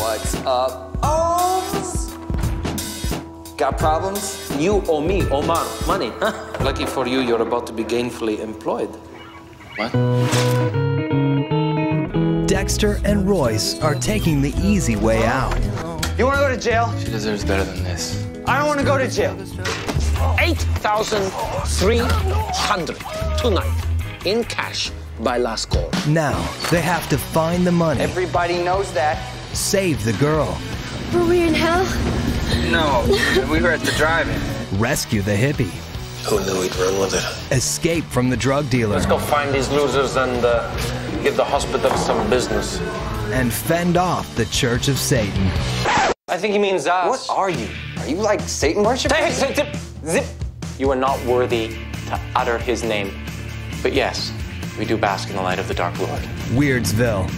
What's up, Ohms? Got problems? You owe me, Omar, money. Huh? Lucky for you, you're about to be gainfully employed. What? Dexter and Royce are taking the easy way out. You want to go to jail? She deserves better than this. I don't want to go to jail. 8,300 tonight in cash by last call. Now they have to find the money, Everybody knows that. Save the girl, Were we in hell? No, we were at the drive-in. rescue the hippie, Who knew he'd run with it? escape from the drug dealer, Let's go find these losers and uh, give the hospital some business. and fend off the Church of Satan. I think he means us. What are you? Are you like Satan worshiper? Hey, zip, zip, zip. You are not worthy to utter his name. But yes, we do bask in the light of the Dark Lord. Weirdsville,